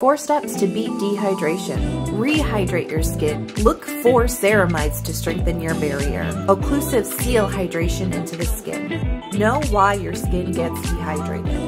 Four steps to beat dehydration. Rehydrate your skin. Look for ceramides to strengthen your barrier. Occlusive seal hydration into the skin. Know why your skin gets dehydrated.